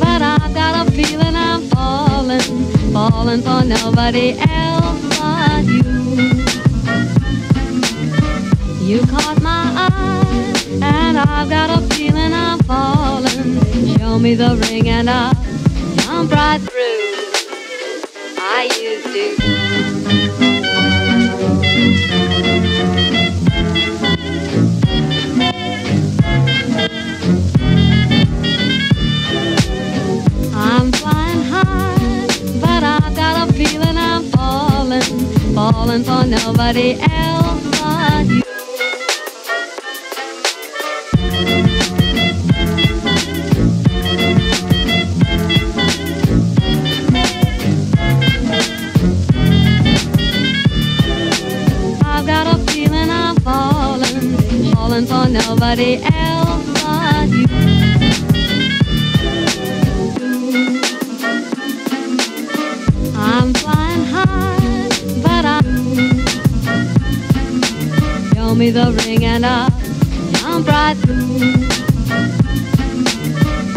but I've got a feeling I'm falling, falling for nobody else but you. You caught my eye, and I've got a feeling I'm falling. Show me the ring and I'll jump right through. I used to. Falling for nobody else but you. I've got a feeling I'm falling, falling for nobody else but you. Me the ring and I'll jump right through.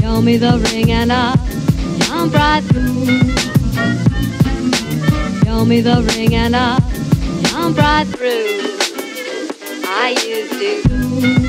Show me the ring and I'll jump right through. Show me the ring and I'll jump right through. I used to.